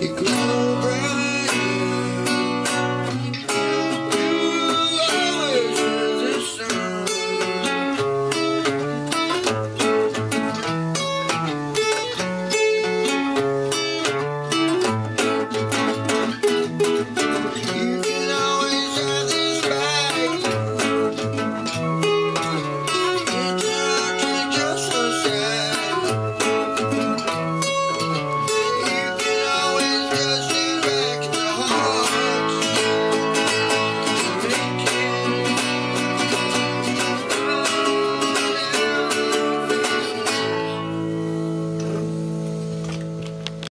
You glows.